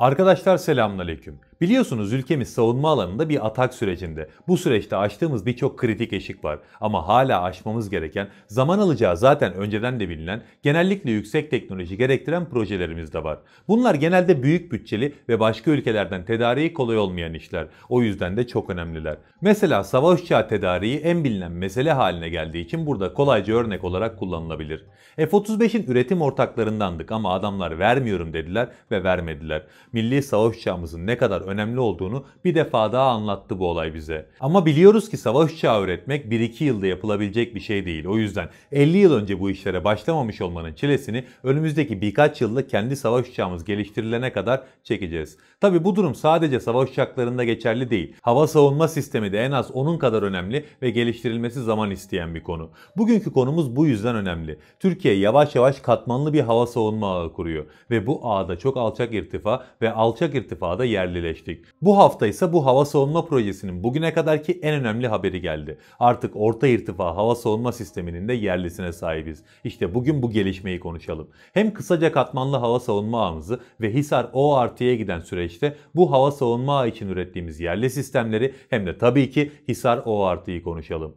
Arkadaşlar selamünaleyküm. Biliyorsunuz ülkemiz savunma alanında bir atak sürecinde. Bu süreçte aştığımız birçok kritik eşik var. Ama hala aşmamız gereken, zaman alacağı zaten önceden de bilinen, genellikle yüksek teknoloji gerektiren projelerimiz de var. Bunlar genelde büyük bütçeli ve başka ülkelerden tedariği kolay olmayan işler. O yüzden de çok önemliler. Mesela savaş uçağı tedariği en bilinen mesele haline geldiği için burada kolayca örnek olarak kullanılabilir. F-35'in üretim ortaklarındandık ama adamlar vermiyorum dediler ve vermediler. Milli savaş uçağımızın ne kadar önemli olduğunu bir defa daha anlattı bu olay bize. Ama biliyoruz ki savaş uçağı üretmek 1-2 yılda yapılabilecek bir şey değil. O yüzden 50 yıl önce bu işlere başlamamış olmanın çilesini önümüzdeki birkaç yılda kendi savaş uçağımız geliştirilene kadar çekeceğiz. Tabi bu durum sadece savaş uçaklarında geçerli değil. Hava savunma sistemi de en az onun kadar önemli ve geliştirilmesi zaman isteyen bir konu. Bugünkü konumuz bu yüzden önemli. Türkiye yavaş yavaş katmanlı bir hava savunma ağı kuruyor ve bu ağda çok alçak irtifa ve alçak irtifada yerlileştik. Bu hafta ise bu hava savunma projesinin bugüne kadarki en önemli haberi geldi. Artık orta irtifa hava savunma sisteminin de yerlisine sahibiz. İşte bugün bu gelişmeyi konuşalım. Hem kısaca katmanlı hava savunma ağımızı ve Hisar O artıya giden süreçte bu hava savunma ağı için ürettiğimiz yerli sistemleri hem de tabii ki Hisar O artıyı konuşalım.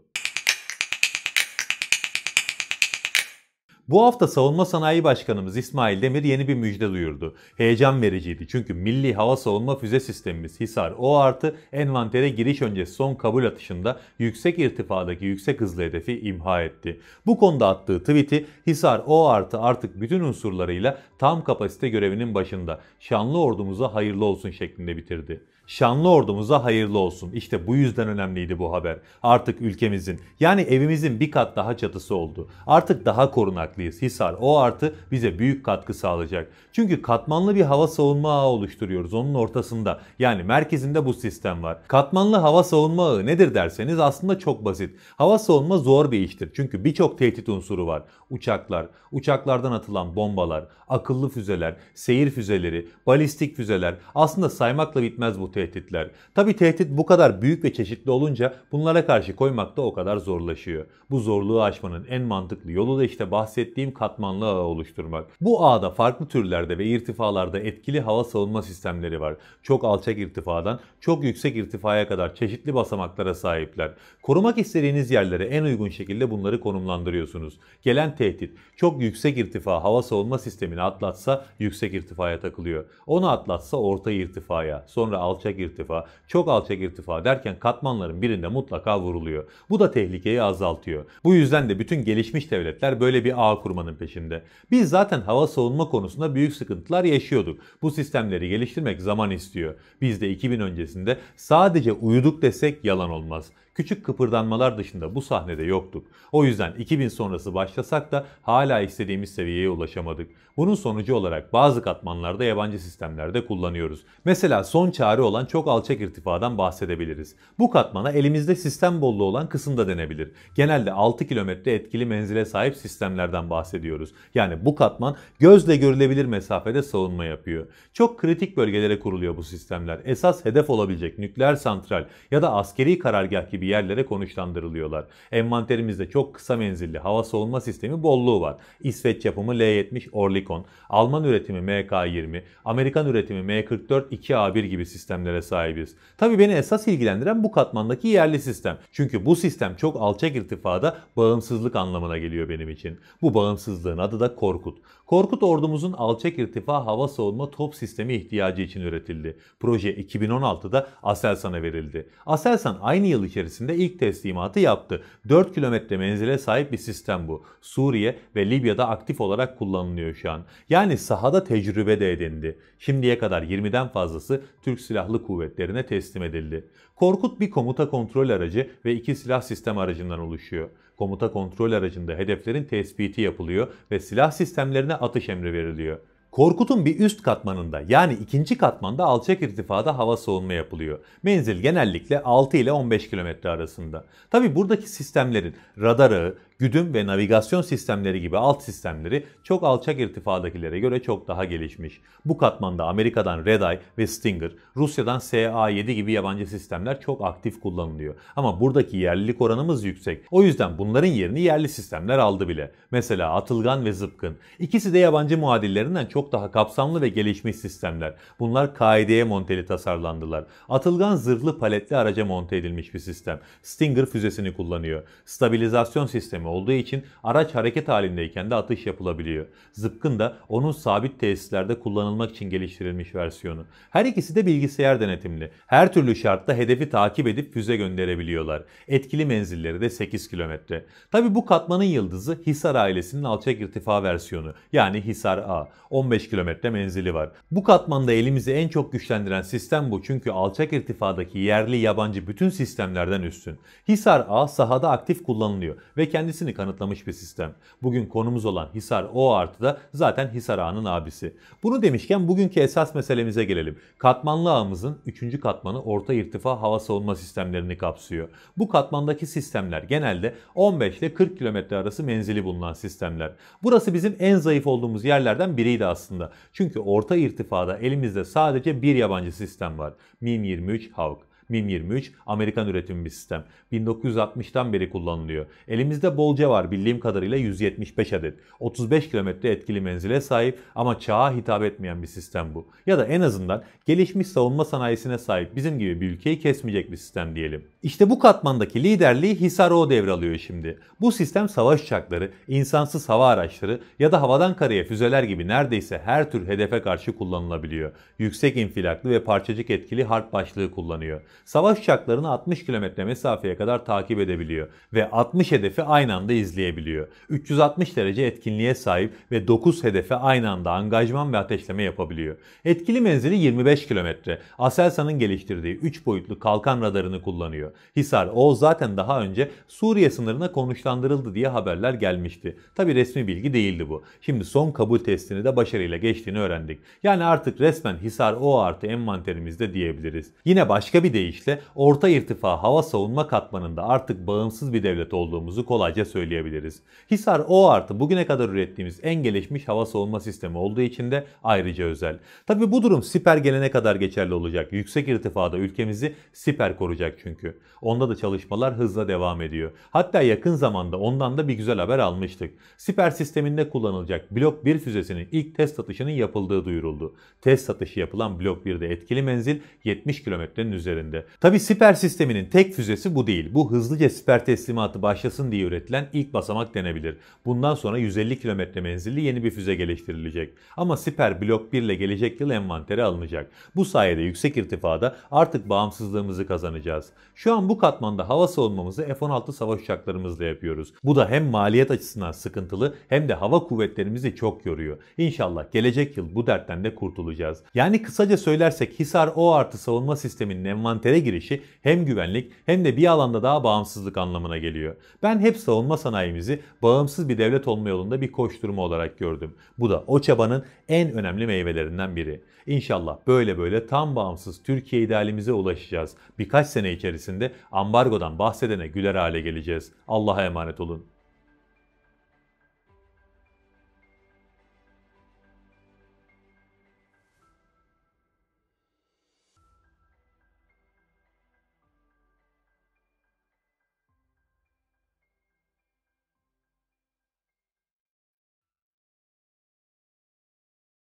Bu hafta Savunma Sanayi Başkanımız İsmail Demir yeni bir müjde duyurdu. Heyecan vericiydi çünkü Milli Hava Savunma Füze Sistemimiz Hisar O artı envantere giriş öncesi son kabul atışında yüksek irtifadaki yüksek hızlı hedefi imha etti. Bu konuda attığı tweet'i Hisar O artı artık bütün unsurlarıyla tam kapasite görevinin başında şanlı ordumuza hayırlı olsun şeklinde bitirdi. Şanlı ordumuza hayırlı olsun. İşte bu yüzden önemliydi bu haber. Artık ülkemizin yani evimizin bir kat daha çatısı oldu. Artık daha korunaklıyız. Hisar o artı bize büyük katkı sağlayacak. Çünkü katmanlı bir hava savunma ağı oluşturuyoruz onun ortasında. Yani merkezinde bu sistem var. Katmanlı hava savunma ağı nedir derseniz aslında çok basit. Hava savunma zor bir iştir. Çünkü birçok tehdit unsuru var. Uçaklar, uçaklardan atılan bombalar, akıllı füzeler, seyir füzeleri, balistik füzeler aslında saymakla bitmez bu tehditler. Tabi tehdit bu kadar büyük ve çeşitli olunca bunlara karşı koymak da o kadar zorlaşıyor. Bu zorluğu aşmanın en mantıklı yolu da işte bahsettiğim katmanlı ağ oluşturmak. Bu ağda farklı türlerde ve irtifalarda etkili hava savunma sistemleri var. Çok alçak irtifadan çok yüksek irtifaya kadar çeşitli basamaklara sahipler. Korumak istediğiniz yerlere en uygun şekilde bunları konumlandırıyorsunuz. Gelen tehdit çok yüksek irtifa hava savunma sistemini atlatsa yüksek irtifaya takılıyor. Onu atlatsa orta irtifaya, sonra alçak alçak irtifa, çok alçak irtifa derken katmanların birinde mutlaka vuruluyor. Bu da tehlikeyi azaltıyor. Bu yüzden de bütün gelişmiş devletler böyle bir ağ kurmanın peşinde. Biz zaten hava savunma konusunda büyük sıkıntılar yaşıyorduk. Bu sistemleri geliştirmek zaman istiyor. Biz de 2000 öncesinde sadece uyuduk desek yalan olmaz. Küçük kıpırdanmalar dışında bu sahnede yoktuk. O yüzden 2000 sonrası başlasak da hala istediğimiz seviyeye ulaşamadık. Bunun sonucu olarak bazı katmanlarda yabancı sistemlerde kullanıyoruz. Mesela son çare olan çok alçak irtifadan bahsedebiliriz. Bu katmana elimizde sistem bolluğu olan kısımda denebilir. Genelde 6 kilometre etkili menzile sahip sistemlerden bahsediyoruz. Yani bu katman gözle görülebilir mesafede savunma yapıyor. Çok kritik bölgelere kuruluyor bu sistemler. Esas hedef olabilecek nükleer santral ya da askeri karargah gibi yerlere konuşlandırılıyorlar. Envanterimizde çok kısa menzilli hava savunma sistemi bolluğu var. İsveç yapımı L-70 Orlikon, Alman üretimi MK-20, Amerikan üretimi M44 2A1 gibi sistemlere sahibiz. Tabii beni esas ilgilendiren bu katmandaki yerli sistem. Çünkü bu sistem çok alçak irtifada bağımsızlık anlamına geliyor benim için. Bu bağımsızlığın adı da Korkut. Korkut ordumuzun alçak irtifa hava savunma top sistemi ihtiyacı için üretildi. Proje 2016'da Aselsan'a verildi. Aselsan aynı yıl içerisinde ilk teslimatı yaptı. 4 kilometre menzile sahip bir sistem bu. Suriye ve Libya'da aktif olarak kullanılıyor şu an. Yani sahada tecrübe de edindi. Şimdiye kadar 20'den fazlası Türk Silahlı Kuvvetlerine teslim edildi. Korkut bir komuta kontrol aracı ve iki silah sistem aracından oluşuyor. Komuta kontrol aracında hedeflerin tespiti yapılıyor ve silah sistemlerine atış emri veriliyor. Korkut'un bir üst katmanında yani ikinci katmanda alçak irtifada hava savunma yapılıyor. Menzil genellikle 6 ile 15 kilometre arasında. Tabi buradaki sistemlerin radar ağı, Güdüm ve navigasyon sistemleri gibi alt sistemleri çok alçak irtifadakilere göre çok daha gelişmiş. Bu katmanda Amerika'dan Redeye ve Stinger, Rusya'dan SA-7 gibi yabancı sistemler çok aktif kullanılıyor. Ama buradaki yerlilik oranımız yüksek. O yüzden bunların yerini yerli sistemler aldı bile. Mesela Atılgan ve Zıpkın. İkisi de yabancı muadillerinden çok daha kapsamlı ve gelişmiş sistemler. Bunlar kaideye monteli tasarlandılar. Atılgan zırhlı paletli araca monte edilmiş bir sistem. Stinger füzesini kullanıyor. Stabilizasyon sistemi olduğu için araç hareket halindeyken de atış yapılabiliyor. Zıpkın da onun sabit tesislerde kullanılmak için geliştirilmiş versiyonu. Her ikisi de bilgisayar denetimli. Her türlü şartta hedefi takip edip füze gönderebiliyorlar. Etkili menzilleri de 8 kilometre. Tabi bu katmanın yıldızı Hisar ailesinin alçak irtifa versiyonu. Yani Hisar A. 15 kilometre menzili var. Bu katmanda elimizi en çok güçlendiren sistem bu çünkü alçak irtifadaki yerli yabancı bütün sistemlerden üstün. Hisar A sahada aktif kullanılıyor ve kendisini kanıtlamış bir sistem. Bugün konumuz olan Hisar O artı da zaten Hisar A'nın abisi. Bunu demişken bugünkü esas meselemize gelelim. Katmanlı ağımızın 3. katmanı orta irtifa hava savunma sistemlerini kapsıyor. Bu katmandaki sistemler genelde 15 ile 40 kilometre arası menzili bulunan sistemler. Burası bizim en zayıf olduğumuz yerlerden biriydi aslında. Çünkü orta irtifada elimizde sadece bir yabancı sistem var. MiM-23 Hawk. MiM-23 Amerikan üretimi bir sistem. 1960'tan beri kullanılıyor. Elimizde bolca var bildiğim kadarıyla 175 adet. 35 kilometre etkili menzile sahip ama çağa hitap etmeyen bir sistem bu. Ya da en azından gelişmiş savunma sanayisine sahip bizim gibi bir ülkeyi kesmeyecek bir sistem diyelim. İşte bu katmandaki liderliği Hisar-O devralıyor şimdi. Bu sistem savaş uçakları, insansız hava araçları ya da havadan karaya füzeler gibi neredeyse her tür hedefe karşı kullanılabiliyor. Yüksek infilaklı ve parçacık etkili harp başlığı kullanıyor. Savaş uçaklarını 60 kilometre mesafeye kadar takip edebiliyor ve 60 hedefi aynı anda izleyebiliyor. 360 derece etkinliğe sahip ve 9 hedefe aynı anda angajman ve ateşleme yapabiliyor. Etkili menzili 25 kilometre. Aselsan'ın geliştirdiği 3 boyutlu kalkan radarını kullanıyor. Hisar o zaten daha önce Suriye sınırına konuşlandırıldı diye haberler gelmişti. Tabi resmi bilgi değildi bu. Şimdi son kabul testini de başarıyla geçtiğini öğrendik. Yani artık resmen Hisar O artı envanterimizde diyebiliriz. Yine başka bir deyişle orta irtifa hava savunma katmanında artık bağımsız bir devlet olduğumuzu kolayca söyleyebiliriz. Hisar O artı bugüne kadar ürettiğimiz en gelişmiş hava savunma sistemi olduğu için de ayrıca özel. Tabi bu durum siper gelene kadar geçerli olacak. Yüksek irtifada ülkemizi siper koruyacak çünkü. Onda da çalışmalar hızla devam ediyor. Hatta yakın zamanda ondan da bir güzel haber almıştık. Siper sisteminde kullanılacak Blok 1 füzesinin ilk test atışının yapıldığı duyuruldu. Test atışı yapılan Blok 1'de etkili menzil 70 kilometrenin üzerinde. Tabi siper sisteminin tek füzesi bu değil. Bu hızlıca siper teslimatı başlasın diye üretilen ilk basamak denebilir. Bundan sonra 150 kilometre menzilli yeni bir füze geliştirilecek. Ama siper Blok 1 ile gelecek yıl envantere alınacak. Bu sayede yüksek irtifada artık bağımsızlığımızı kazanacağız. Şu an bu katmanda hava savunmamızı F-16 savaş uçaklarımızla yapıyoruz. Bu da hem maliyet açısından sıkıntılı hem de hava kuvvetlerimizi çok yoruyor. İnşallah gelecek yıl bu dertten de kurtulacağız. Yani kısaca söylersek Hisar O artı savunma sisteminin envantere girişi hem güvenlik hem de bir alanda daha bağımsızlık anlamına geliyor. Ben hep savunma sanayimizi bağımsız bir devlet olma yolunda bir koşturma olarak gördüm. Bu da o çabanın en önemli meyvelerinden biri. İnşallah böyle böyle tam bağımsız Türkiye idealimize ulaşacağız. Birkaç sene içerisinde ambargodan bahsedene güler hale geleceğiz. Allah'a emanet olun.